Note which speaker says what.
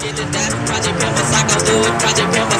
Speaker 1: get to that. Project Pimp, I go do it. Project Pimp,